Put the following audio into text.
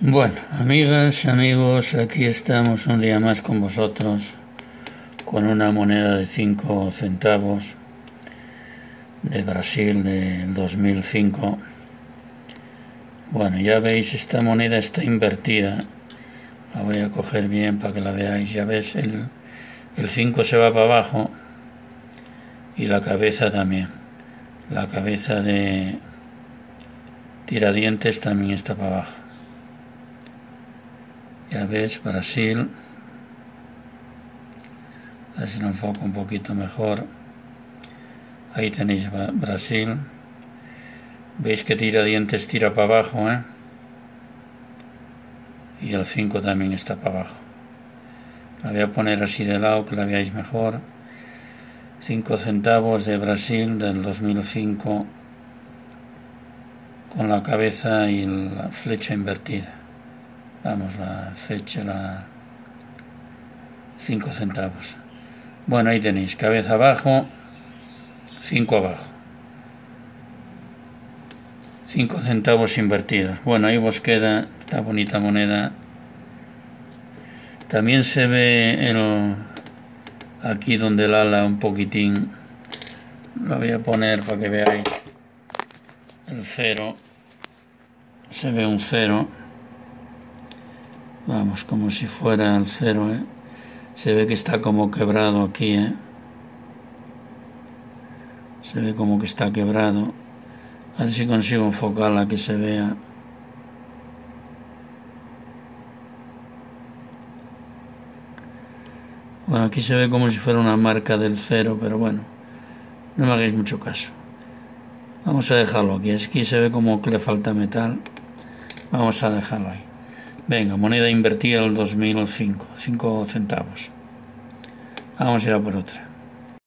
Bueno, amigas, amigos, aquí estamos un día más con vosotros con una moneda de 5 centavos de Brasil del 2005. Bueno, ya veis, esta moneda está invertida. La voy a coger bien para que la veáis. Ya ves, el, el 5 se va para abajo y la cabeza también. La cabeza de tiradientes también está para abajo. Ves, Brasil. A ver si lo enfoco un poquito mejor. Ahí tenéis Brasil. Veis que tira dientes, tira para abajo, ¿eh? Y el 5 también está para abajo. La voy a poner así de lado que la veáis mejor. 5 centavos de Brasil del 2005 con la cabeza y la flecha invertida. Vamos, la fecha, la 5 centavos. Bueno, ahí tenéis, cabeza abajo, 5 abajo. 5 centavos invertidos. Bueno, ahí vos queda esta bonita moneda. También se ve el, aquí donde el ala un poquitín. Lo voy a poner para que veáis el cero. Se ve un cero. Vamos, como si fuera el cero, ¿eh? Se ve que está como quebrado aquí, ¿eh? Se ve como que está quebrado. A ver si consigo enfocarla que se vea. Bueno, aquí se ve como si fuera una marca del cero, pero bueno, no me hagáis mucho caso. Vamos a dejarlo aquí. Aquí se ve como que le falta metal. Vamos a dejarlo ahí. Venga, moneda invertida el 2005, 5 centavos. Vamos a ir a por otra.